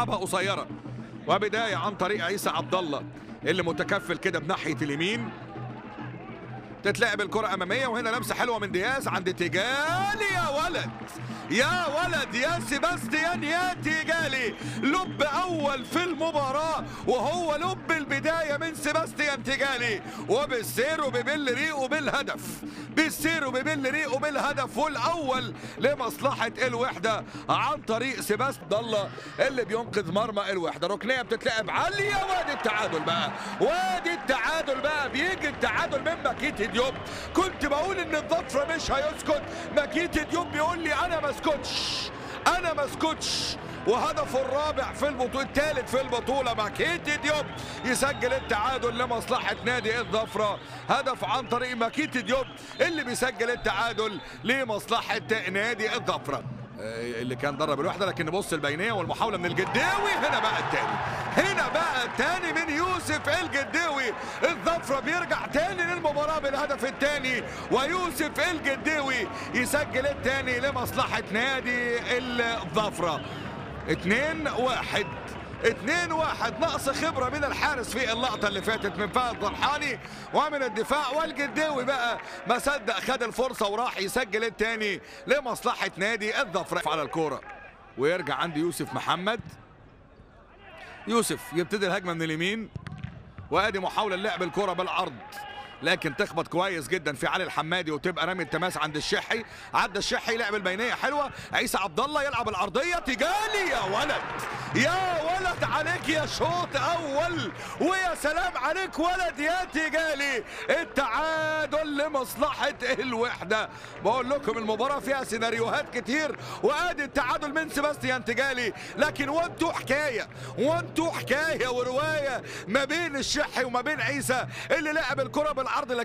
لعبها قصيرة. وبداية عن طريق عيسى عبد الله اللي متكفل كده بناحية اليمين. تتلعب الكرة أمامية وهنا لمسة حلوة من دياز عند تيجالي. يا ولد يا ولد يا سيباستيان يا تيجالي. لب أول في المباراة وهو لب البداية من سيباستيان تيجالي. وبالسير وببل ريقه بالهدف بالسير وببل ريقه بالهدف والأول لمصلحة الوحدة عن طريق سيباستيان الله اللي بينقذ مرمى الوحدة. ركنية بتتلعب عالية وادي التعادل بقى وادي التعادل بقى. بيجي التعادل من ماكيتي ديوب كنت بقول إن الظفرة مش هيسكت. ماكيتي ديوب بيقول لي أنا ما اسكتش. أنا ما اسكتش. وهدفه الرابع في البطولة الثالث في البطولة. ماكيتي ديوب يسجل التعادل لمصلحة نادي الظفرة هدف عن طريق ماكيتي ديوب اللي بيسجل التعادل لمصلحة نادي الظفرة اللي كان ضرب الوحدة. لكن نبص البينية والمحاولة من الجداوي. هنا بقى التاني. هنا بقى التاني من يوسف الجداوي. الظفره بيرجع تاني للمباراة بالهدف التاني ويوسف الجداوي يسجل التاني لمصلحة نادي الظفره 2 1 2 1 نقص خبرة من الحارس في اللقطة اللي فاتت من فهد ضرحاني ومن الدفاع والجداوي بقى ما صدق خد الفرصة وراح يسجل الثاني لمصلحة نادي الظفر. على الكورة ويرجع عند يوسف محمد. يوسف يبتدي الهجمة من اليمين. وادي محاولة لعب الكرة بالعرض. لكن تخبط كويس جدا في علي الحمادي وتبقى رامي التماس عند الشحي. عدى الشحي لعب البينية حلوة. عيسى عبد الله يلعب العرضية. تجالي يا ولد. يا ولد عليك يا شوط أول. ويا سلام عليك ولد يا تجالي التعادل لمصلحة الوحده بقول لكم المباراة فيها سيناريوهات كتير وآدي التعادل من سيباستيان تجالي لكن وانتوا حكاية وانتوا حكاية ورواية ما بين الشحي وما بين عيسى اللي لعب الكرة بالعرض. لكن